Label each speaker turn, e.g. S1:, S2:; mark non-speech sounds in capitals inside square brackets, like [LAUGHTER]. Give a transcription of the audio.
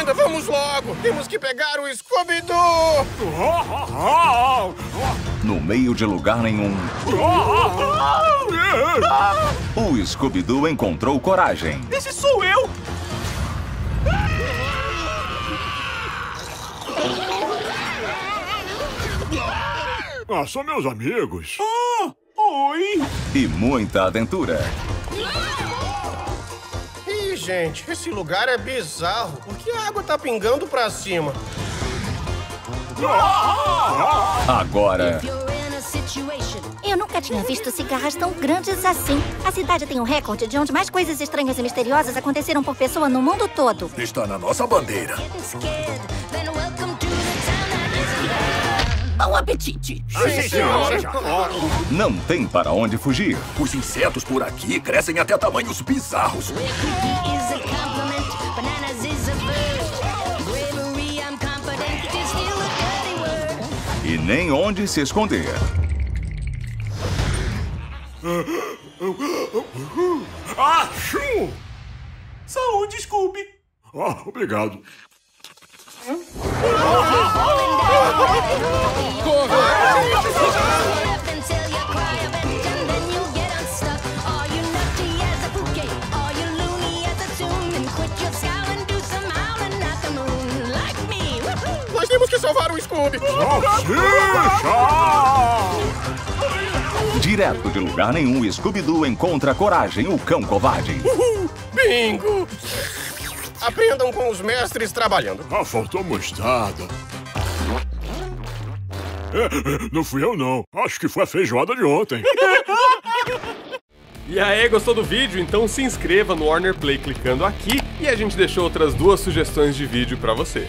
S1: anda, vamos logo! Temos que pegar o Scooby-Doo!
S2: No meio de lugar nenhum, o Scooby-Doo encontrou coragem.
S3: Esse sou eu!
S4: Ah, são meus amigos.
S3: Ah, oi!
S2: E muita aventura.
S1: Gente, esse lugar é bizarro. Por que a água tá pingando pra cima?
S2: Agora,
S5: Eu nunca tinha visto cigarras tão grandes assim. A cidade tem um recorde de onde mais coisas estranhas e misteriosas aconteceram por pessoa no mundo todo.
S6: Está na nossa bandeira.
S3: Bom apetite!
S1: Sim, senhora.
S2: não tem para onde fugir.
S6: Os insetos por aqui crescem até tamanhos bizarros.
S2: E nem onde se esconder.
S4: Achou!
S3: Saúde, Scooby!
S4: Ah, obrigado.
S1: Nós temos que salvar o Scooby!
S4: Salsicha!
S2: Direto de lugar nenhum, Scooby-Doo encontra coragem, o cão covarde.
S1: Bingo! Aprendam com os mestres trabalhando.
S4: Ah, faltou mostarda. [LAUGHS] Não fui eu, não. Acho que foi a feijoada de ontem. [LAUGHS]
S7: E aí, gostou do vídeo? Então se inscreva no Warner Play clicando aqui e a gente deixou outras duas sugestões de vídeo pra você.